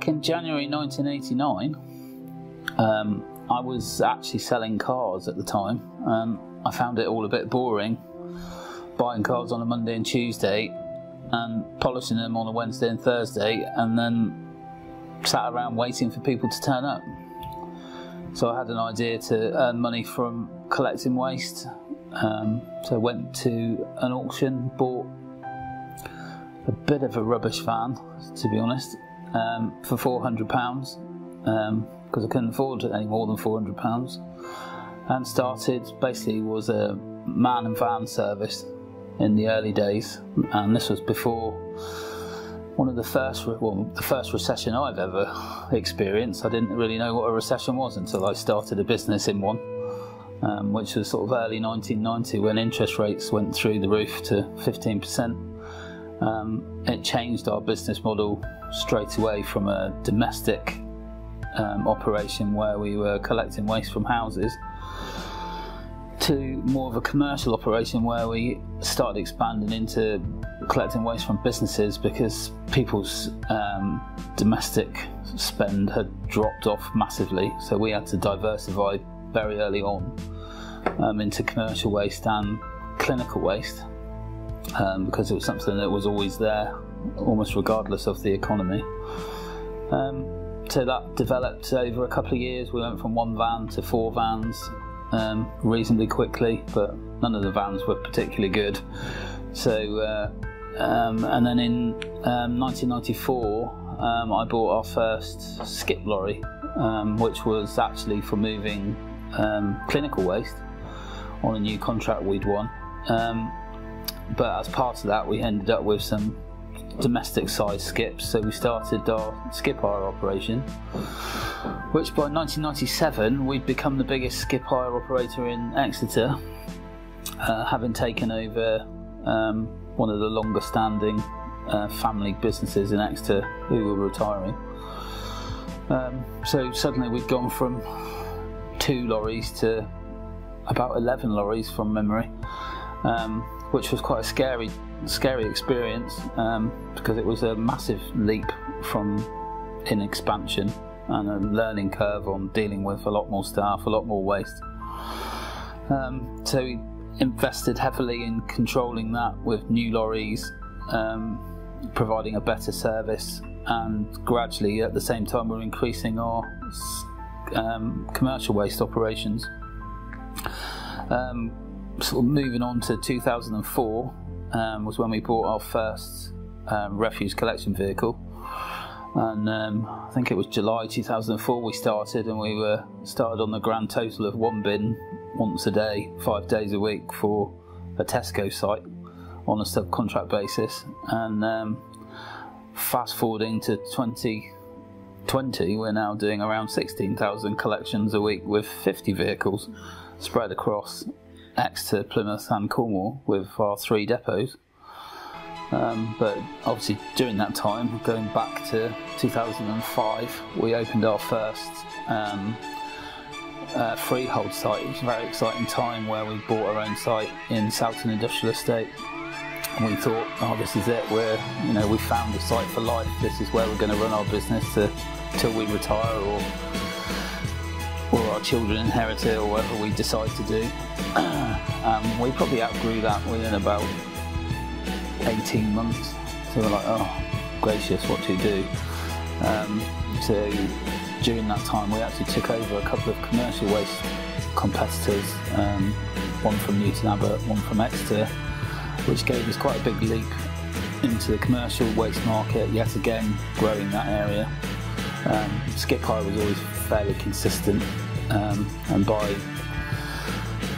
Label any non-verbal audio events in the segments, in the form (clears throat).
Back in January 1989, um, I was actually selling cars at the time, and I found it all a bit boring buying cars on a Monday and Tuesday and polishing them on a Wednesday and Thursday, and then sat around waiting for people to turn up. So I had an idea to earn money from collecting waste. Um, so I went to an auction, bought a bit of a rubbish van, to be honest, um, for four hundred pounds because um, I couldn't afford any more than four hundred pounds, and started basically was a man and van service in the early days, and this was before one of the first well, the first recession I've ever experienced. I didn't really know what a recession was until I started a business in one, um, which was sort of early 1990 when interest rates went through the roof to 15%. Um, it changed our business model straight away from a domestic um, operation where we were collecting waste from houses to more of a commercial operation where we started expanding into collecting waste from businesses because people's um, domestic spend had dropped off massively. So we had to diversify very early on um, into commercial waste and clinical waste um, because it was something that was always there, almost regardless of the economy. Um, so that developed over a couple of years. We went from one van to four vans um, reasonably quickly, but none of the vans were particularly good. So, uh, um, and then in 1994, um, um, I bought our first skip lorry, um, which was actually for moving clinical waste on a new contract we'd won. But as part of that, we ended up with some domestic sized skips, so we started our skip hire operation, which by 1997 we'd become the biggest skip hire operator in Exeter, uh, having taken over um, one of the longer standing uh, family businesses in Exeter who were retiring. Um, so suddenly we'd gone from two lorries to about 11 lorries from memory, um, which was quite a scary scary experience um, because it was a massive leap from in expansion and a learning curve on dealing with a lot more staff, a lot more waste. Um, so we invested heavily in controlling that with new lorries, um, providing a better service, and gradually at the same time we're increasing our um, commercial waste operations. Sort of moving on to 2004, um, was when we bought our first um, refuse collection vehicle. And um, I think it was July 2004 we started, and we were started on the grand total of one bin once a day, five days a week for a Tesco site on a subcontract basis. And um, fast forwarding to 2020, we're now doing around 16,000 collections a week with 50 vehicles spread across Exeter, Plymouth, and Cornwall with our three depots. Um, but obviously, during that time, going back to 2005, we opened our first um, uh, freehold site. It was a very exciting time where we bought our own site in Sowton Industrial Estate. And we thought, oh, this is it. We're, you know, we found the site for life. This is where we're going to run our business to, till we retire or or our children inherit it or whatever we decide to do. (clears throat) um, we probably outgrew that within about 18 months. So we're like, oh, gracious, what to do? Um, so during that time, we actually took over a couple of commercial waste competitors, um, one from Newton Abbot, one from Exeter, which gave us quite a big leap into the commercial waste market, yet again growing that area. Um, skip hire was always fairly consistent, um, and by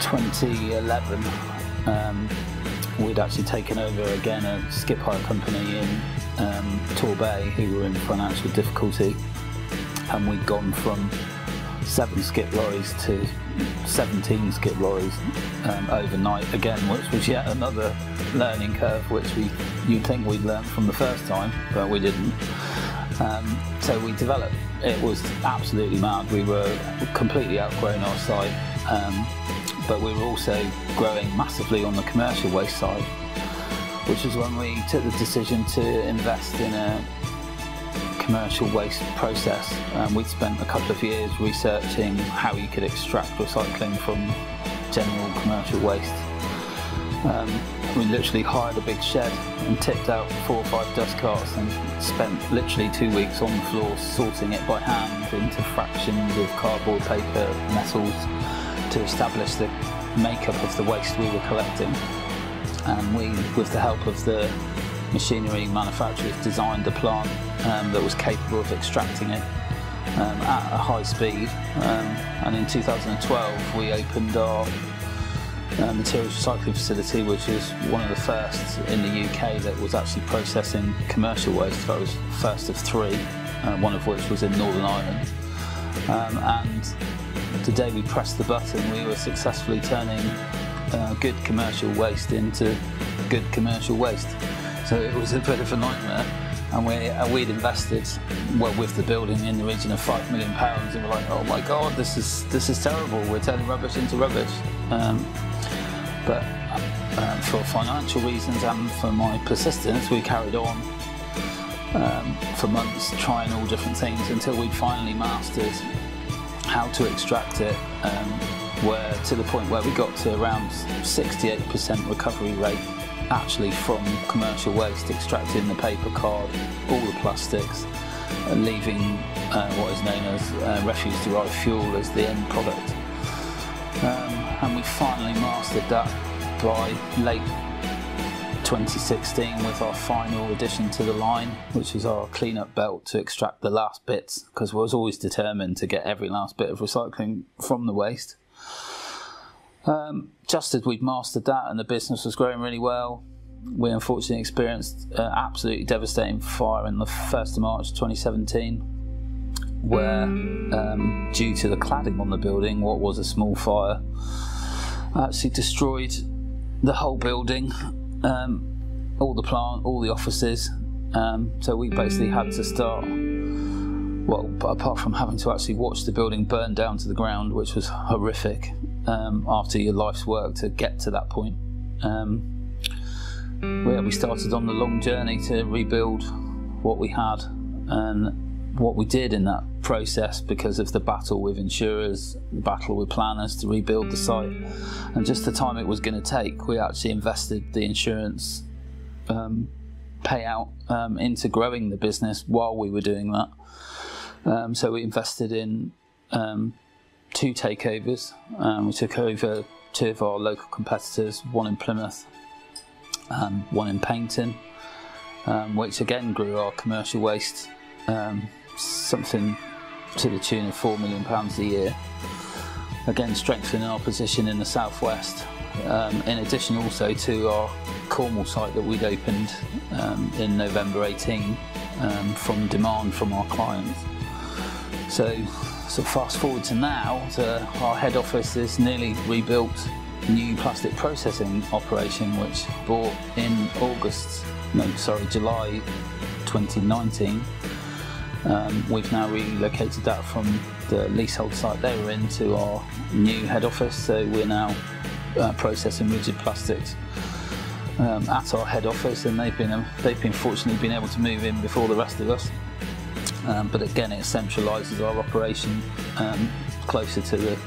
2011, um, we'd actually taken over again a skip hire company in um, Torbay who were in financial difficulty, and we'd gone from seven skip lorries to 17 skip lorries um, overnight again, which was yet another learning curve, which we you'd think we'd learned from the first time, but we didn't. Um, so we developed. It was absolutely mad. We were completely outgrowing our site, um, but we were also growing massively on the commercial waste side, which is when we took the decision to invest in a commercial waste process. Um, we'd spent a couple of years researching how you could extract recycling from general commercial waste. We literally hired a big shed and tipped out four or five dust carts and spent literally two weeks on the floor sorting it by hand into fractions of cardboard, paper, metals to establish the makeup of the waste we were collecting. And we, with the help of the machinery manufacturers, designed a plant um, that was capable of extracting it um, at a high speed. Um, and in 2012, we opened our uh, materials recycling facility, which was one of the first in the UK that was actually processing commercial waste. That was first of three, uh, one of which was in Northern Ireland. Um, and the day we pressed the button, we were successfully turning uh, good commercial waste into good commercial waste. So it was a bit of a nightmare. And we, uh, we'd invested, well, with the building in the region of five million pounds, and we're like, oh my god, this is this is terrible. We're turning rubbish into rubbish. Um, but um, for financial reasons and for my persistence, we carried on um, for months trying all different things until we finally mastered how to extract it. Um, where to the point where we got to around 68% recovery rate actually from commercial waste, extracting the paper card, all the plastics, and leaving uh, what is known as uh, refuse-derived fuel as the end product. Um, and we finally mastered that by late 2016 with our final addition to the line, which is our cleanup belt to extract the last bits, because we was always determined to get every last bit of recycling from the waste. Um, just as we'd mastered that and the business was growing really well, we unfortunately experienced an absolutely devastating fire in the 1st of March 2017, where, um, due to the cladding on the building, what was a small fire actually destroyed the whole building, um, all the plant, all the offices. Um, so we basically had to start well, apart from having to actually watch the building burn down to the ground, which was horrific um, after your life's work to get to that point. Um, yeah, we started on the long journey to rebuild what we had and what we did in that process because of the battle with insurers, the battle with planners to rebuild the site, and just the time it was going to take. We actually invested the insurance um, payout um, into growing the business while we were doing that. Um, so we invested in um, two takeovers. Um, we took over two of our local competitors, one in Plymouth and one in Paignton, um, which again grew our commercial waste um, something to the tune of £4 million a year. Again, strengthening our position in the southwest. Um, in addition, also to our Cornwall site that we'd opened in November 18 from demand from our clients. So, so fast forward to now, to our head office is nearly rebuilt new plastic processing operation, which bought in August, no, sorry, July 2019. Um, we've now relocated that from the leasehold site they were in to our new head office, so we're now uh, processing rigid plastics um, at our head office, and they've been they've been fortunately been able to move in before the rest of us. Um, but again, it centralises our operation um, closer to the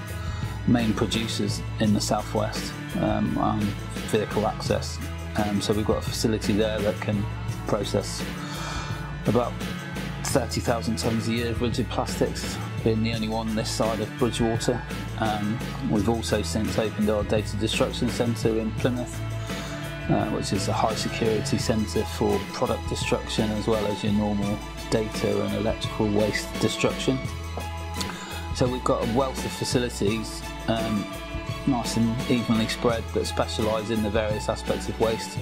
main producers in the southwest um, and vehicle access. Um, so we've got a facility there that can process about 30,000 tonnes a year of rigid plastics, being the only one this side of Bridgwater. Um, we've also since opened our data destruction centre in Plymouth, uh, which is a high security centre for product destruction as well as your normal data and electrical waste destruction. So we've got a wealth of facilities, um, nice and evenly spread, that specialise in the various aspects of waste,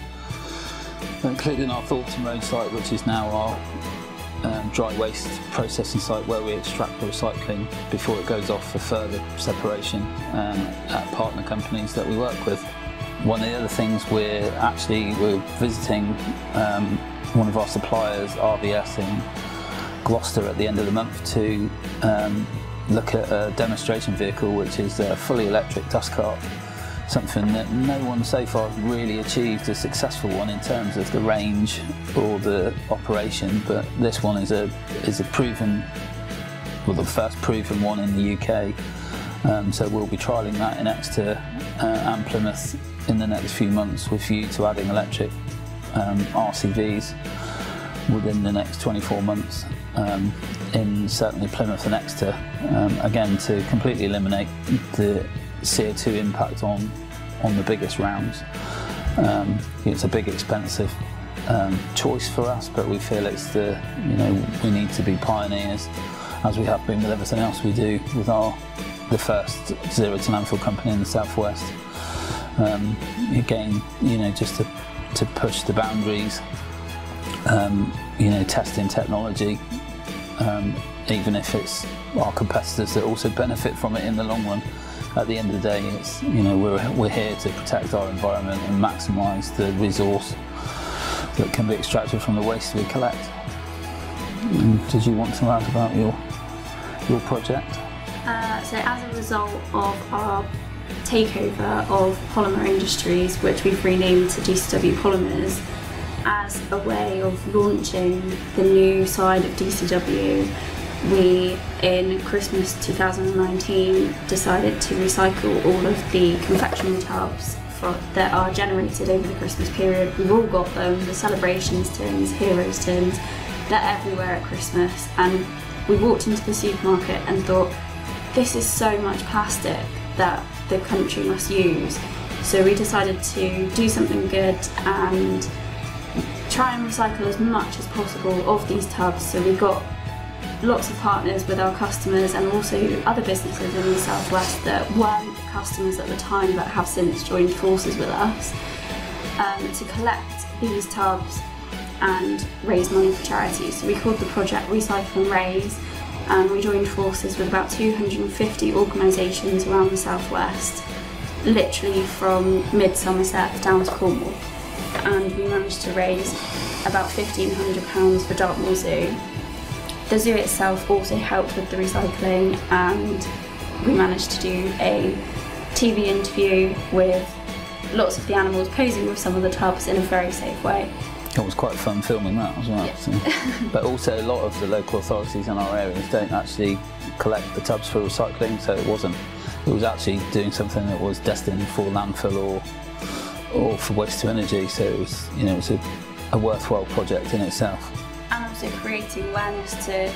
including our Thornton Road site, which is now our um, dry waste processing site where we extract the recycling before it goes off for further separation um, at partner companies that we work with. One of the other things we're actually we're visiting um, one of our suppliers, RVS in Gloucester, at the end of the month to um, look at a demonstration vehicle, which is a fully electric dust cart. Something that no one so far has really achieved a successful one in terms of the range or the operation. But this one is a is a proven, well, the first proven one in the UK. Um, so we'll be trialling that in Exeter uh, and Plymouth in the next few months with view to adding electric um, RCVs within the next 24 months um, in certainly Plymouth and Exeter, um, again to completely eliminate the CO2 impact on, on the biggest rounds. Um, it's a big expensive um, choice for us, but we feel it's the, you know, we need to be pioneers as we have been with everything else we do with our, the first zero to landfill company in the southwest. Um, again, you know, just to, to push the boundaries um, you know, testing technology, um, even if it's our competitors that also benefit from it in the long run. At the end of the day, it's you know we're we're here to protect our environment and maximise the resource that can be extracted from the waste we collect. Mm, did you want to add about your your project? Uh, so as a result of our takeover of Polymer Industries, which we've renamed to DCW Polymers, as a way of launching the new side of DCW, we in Christmas 2019 decided to recycle all of the confectionery tubs for, that are generated over the Christmas period. We've all got them, the celebrations tins, heroes tins, they're everywhere at Christmas. And we walked into the supermarket and thought, this is so much plastic that the country must use. So we decided to do something good and try and recycle as much as possible of these tubs. So we've got lots of partners with our customers and also other businesses in the southwest that weren't customers at the time but have since joined forces with us um, to collect these tubs and raise money for charities. So we called the project Recycle and Raise and we joined forces with about 250 organisations around the southwest, literally from mid Somerset down to Cornwall and we managed to raise about £1,500 for Dartmoor Zoo. The zoo itself also helped with the recycling and we managed to do a TV interview with lots of the animals posing with some of the tubs in a very safe way. It was quite fun filming that as well. Yeah. So. but also a lot of the local authorities in our areas don't actually collect the tubs for recycling, so it wasn't. It was actually doing something that was destined for landfill or or for waste to energy. So it was, you know, it was a, a worthwhile project in itself. And also creating awareness to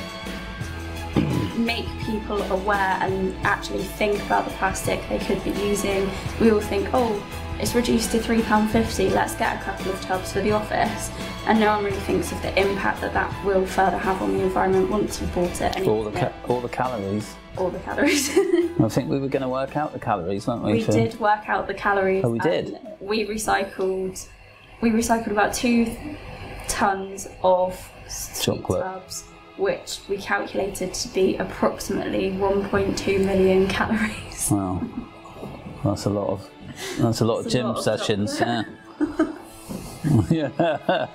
make people aware and actually think about the plastic they could be using. We all think, oh, it's reduced to £3.50, let's get a couple of tubs for the office. And no one really thinks of the impact that that will further have on the environment once you've bought it. all, the all the calories. All the calories. (laughs) I think we were going to work out the calories, weren't we? We for... did work out the calories. Oh, we did? We recycled, we recycled about two tonnes of chocolate tubs which we calculated to be approximately 1.2 million calories. Wow, that's a lot of that's a lot of gym lot sessions. Of yeah. (laughs) yeah.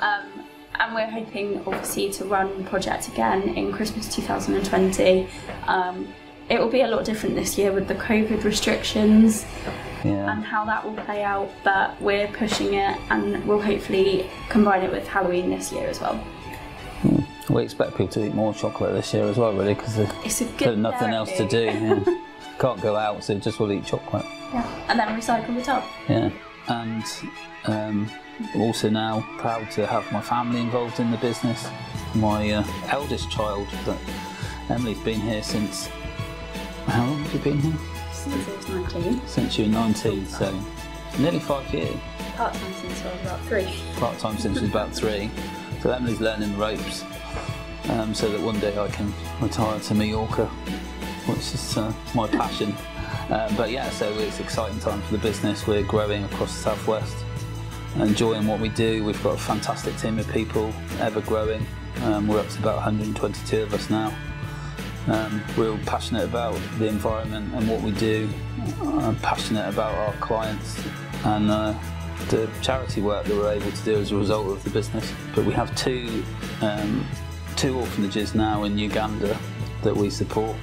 um, and we're hoping, obviously, to run the project again in Christmas 2020. Um, it will be a lot different this year with the COVID restrictions yeah. and how that will play out, but we're pushing it and we'll hopefully combine it with Halloween this year as well. Hmm. We expect people to eat more chocolate this year as well, really, because there's nothing else to do. Yeah. (laughs) Can't go out, so just will eat chocolate. Yeah, and then recycle the tub. Yeah, and um, also now proud to have my family involved in the business. My uh, eldest child, that Emily's been here since. How long have you been here? Since I was 19. Since you were 19, so nearly five years. Part time since I was about three. Part time since I was about three. So Emily's learning the ropes um, so that one day I can retire to Mallorca, which is uh, my passion. Um, but yeah, so it's exciting time for the business. We're growing across the southwest, enjoying what we do. We've got a fantastic team of people, ever growing. Um, we're up to about 122 of us now. Um, we're all passionate about the environment and what we do. I'm passionate about our clients and uh, the charity work that we're able to do as a result of the business. But we have two um, two orphanages now in Uganda that we support.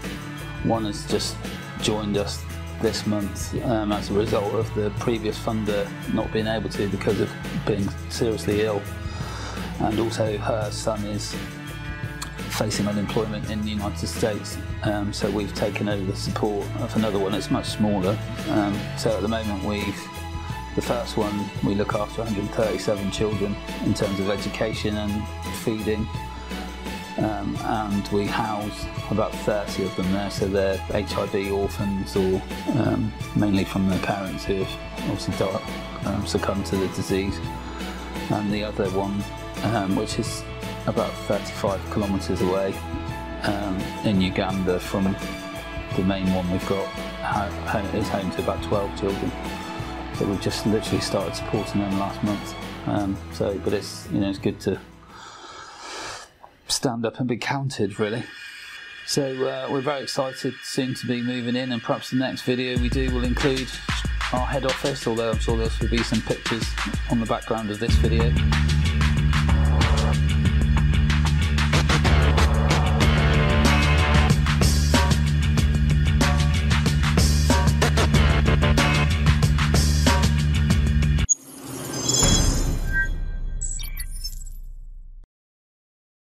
One has just joined us this month um, as a result of the previous funder not being able to because of being seriously ill. And also, her son is facing unemployment in the United States. Um, so we've taken over the support of another one that's much smaller. Um, so at the moment, we've the first one we look after 137 children in terms of education and feeding. Um, and we house about 30 of them there, so they're HIV orphans or um, mainly from their parents who have obviously died, um, succumbed to the disease. And the other one, um, which is about 35 kilometres away um, in Uganda from the main one we've got, is home to about 12 children. So we've just literally started supporting them last month. Um, so, but it's you know it's good to stand up and be counted, really. So uh, we're very excited soon to be moving in, and perhaps the next video we do will include our head office. Although I'm sure there will be some pictures on the background of this video.